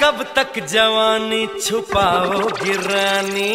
कब तक जवानी छुपाओ गिरानी